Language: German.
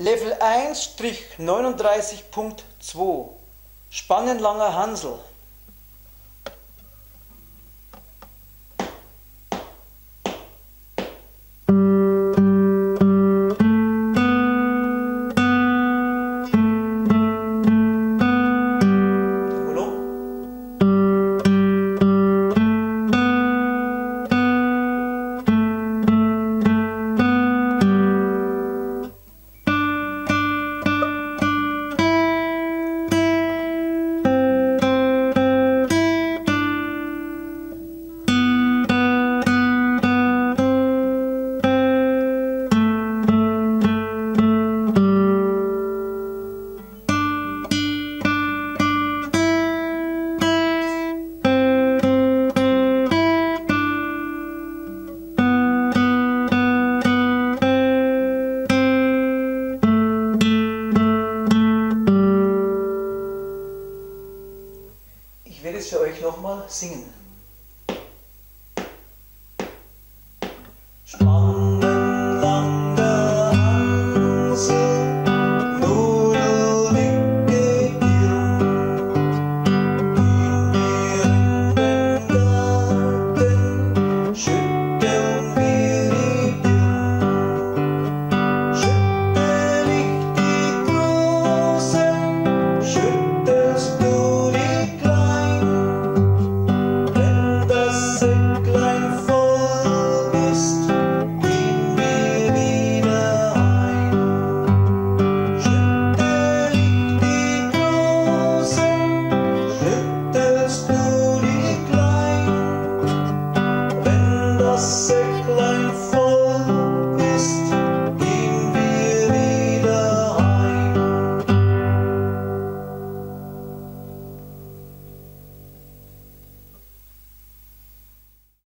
Level 1-39.2 Spannenlanger Hansel. Ich werde es für euch nochmal singen. Spannend.